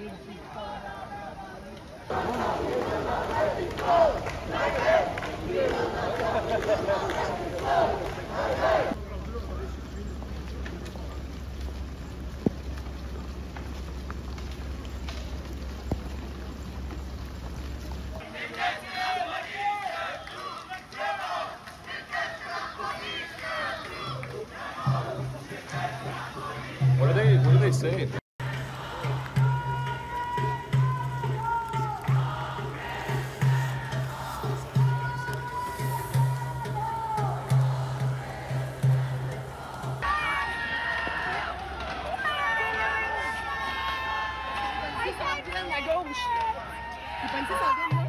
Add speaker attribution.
Speaker 1: What are they? What are they saying?
Speaker 2: pensait s'en